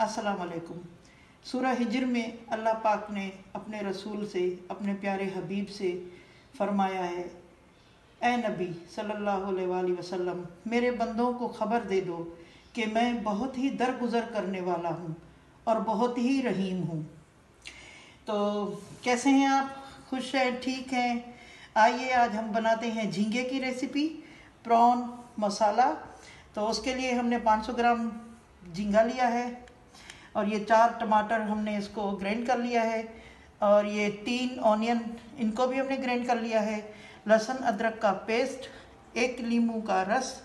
अस्सलाम वालेकुम सूरह हिजर में अल्लाह पाक ने अपने रसूल से, अपने प्यारे हबीब से फरमाया है ए नबी सल्लल्लाहु अलैहि वसल्लम, मेरे बंदों को खबर दे दो कि मैं बहुत ही दरगुजर करने वाला हूँ और बहुत ही रहीम हूँ। तो कैसे हैं आप? खुश हैं? ठीक हैं? आइए, आज हम बनाते हैं झींगे की रेसिपी, प्रॉन मसाला तो उसके लिए हमने 500 ग्राम झींगा लिया है और ये चार टमाटर हमने इसको ग्राइंड कर लिया है और ये तीन ऑनियन इनको भी हमने ग्राइंड कर लिया है। लहसुन, अदरक का पेस्ट, एक नींबू का रस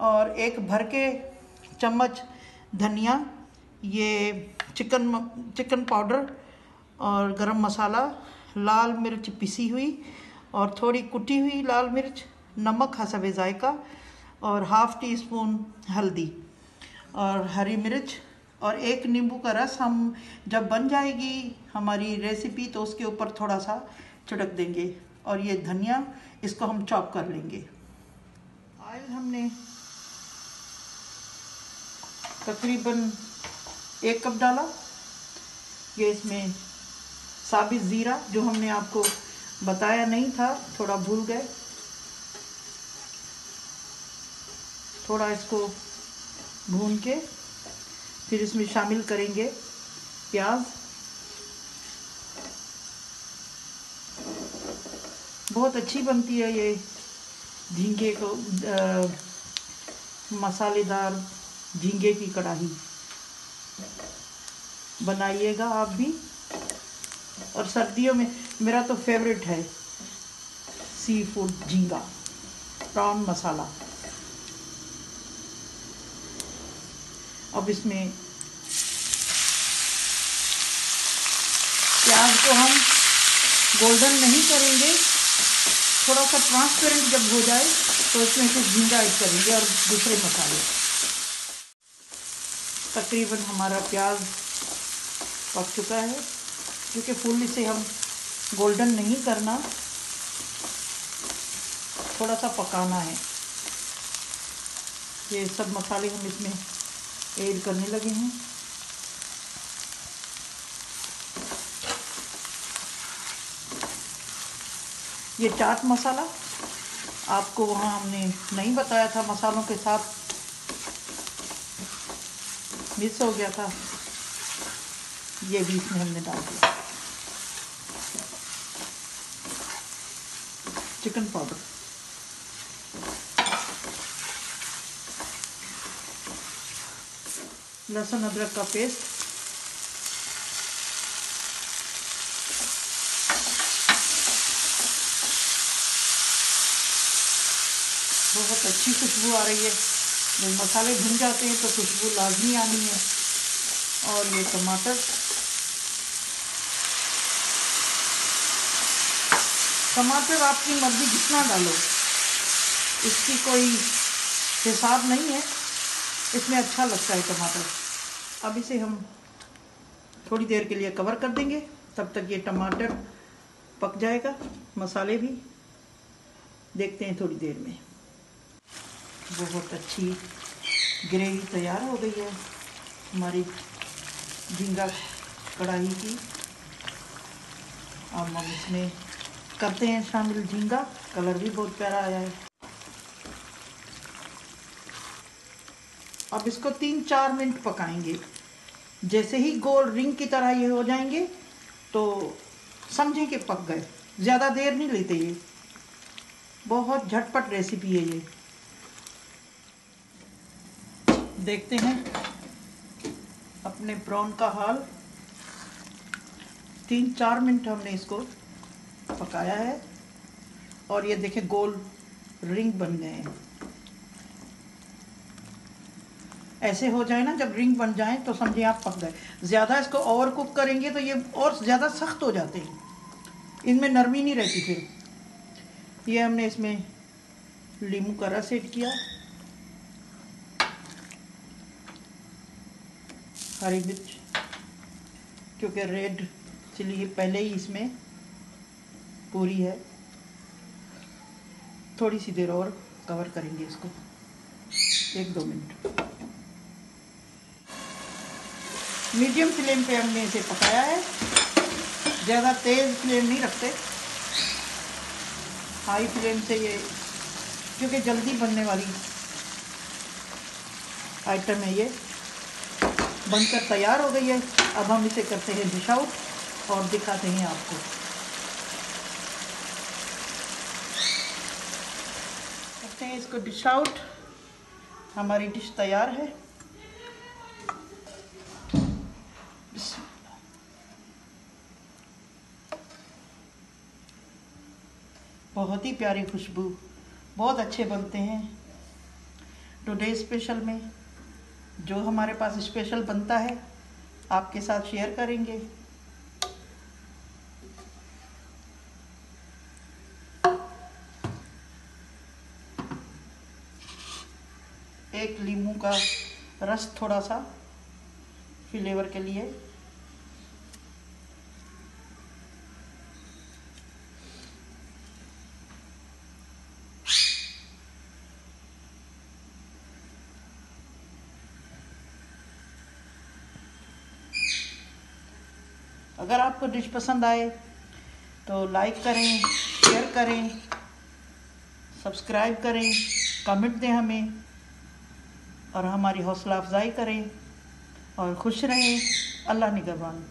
और एक भर के चम्मच धनिया, ये चिकन चिकन पाउडर और गरम मसाला, लाल मिर्च पिसी हुई और थोड़ी कुटी हुई लाल मिर्च, नमक हसब ज़ायका और हाफ़ टी स्पून हल्दी और हरी मिर्च और एक नींबू का रस हम जब बन जाएगी हमारी रेसिपी तो उसके ऊपर थोड़ा सा छिड़क देंगे और ये धनिया इसको हम चॉप कर लेंगे। ऑयल हमने तकरीबन एक कप डाला। ये इसमें साबित ज़ीरा, जो हमने आपको बताया नहीं था, थोड़ा भूल गए। थोड़ा इसको भून के, फिर इसमें शामिल करेंगे प्याज। बहुत अच्छी बनती है ये झींगे को मसालेदार झींगे की कढ़ाई। बनाइएगा आप भी। और सर्दियों में, मेरा तो फेवरेट है सी फ़ूड झींगा प्रॉन मसाला अब इसमें प्याज को हम गोल्डन नहीं करेंगे। थोड़ा सा ट्रांसपेरेंट जब हो जाए तो इसमें कुछ झींगा ऐड करेंगे और दूसरे मसाले। तकरीबन हमारा प्याज पक चुका है, क्योंकि फुल इसे हम गोल्डन नहीं करना। थोड़ा सा पकाना है। ये सब मसाले हम इसमें ऐड करने लगे हैं। ये चाट मसाला, आपको वहाँ हमने नहीं बताया था मसालों के साथ। मिस हो गया था। ये भी इसमें हमने डाल दिया। चिकन पाउडर लहसुन अदरक का पेस्ट। बहुत अच्छी खुशबू आ रही है। जब मसाले भुन जाते हैं तो खुशबू लाजमी आनी है। और ये टमाटर। टमाटर आपकी मर्ज़ी जितना डालो। इसकी कोई हिसाब नहीं है। इसमें अच्छा लगता है टमाटर। अब इसे हम थोड़ी देर के लिए कवर कर देंगे, तब तक ये टमाटर पक जाएगा, मसाले भी। देखते हैं थोड़ी देर में। बहुत अच्छी ग्रेवी तैयार हो गई है हमारी झींगा कढ़ाई की। अब हम इसमें करते हैं शामिल झींगा। कलर भी बहुत प्यारा आया है। अब इसको तीन चार मिनट पकाएँगे। जैसे ही गोल रिंग की तरह ये हो जाएँगे तो समझें कि पक गए। ज़्यादा देर नहीं लेते ये। बहुत झटपट रेसिपी है ये। देखते हैं अपने प्रॉन का हाल। तीन चार मिनट हमने इसको पकाया है। और ये देखें, गोल रिंग बन गए हैं। ऐसे हो जाए ना, जब रिंग बन जाए तो समझिए आप पक गए। ज़्यादा इसको ओवर कुक करेंगे तो ये और ज़्यादा सख्त हो जाते हैं। इनमें नरमी नहीं रहती फिर। ये हमने इसमें लीमू का रस ऐड किया। हरी मिर्च, क्योंकि रेड चिली पहले ही इसमें पूरी है। थोड़ी सी देर और कवर करेंगे इसको। एक दो मिनट। मीडियम फ्लेम पे हमने इसे पकाया है। ज़्यादा तेज़ फ्लेम नहीं रखते। हाई फ्लेम से ये, क्योंकि जल्दी बनने वाली आइटम है ये। बनकर तैयार हो गई है। अब हम इसे करते हैं डिश आउट और दिखाते हैं आपको। करते हैं इसको डिश आउट हमारी डिश तैयार है। बहुत ही प्यारी खुशबू। बहुत अच्छे बनते हैं। टुडे स्पेशल में जो हमारे पास स्पेशल बनता है, आपके साथ शेयर करेंगे। एक लींबू का रस थोड़ा सा फ्लेवर के लिए। अगर आपको डिश पसंद आए तो लाइक करें शेयर करें सब्सक्राइब करें कमेंट दें हमें, और हमारी हौसला अफजाई करें, और खुश रहें। अल्लाह निगरबान